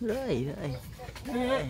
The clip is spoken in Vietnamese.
lưỡi lưỡi lưỡi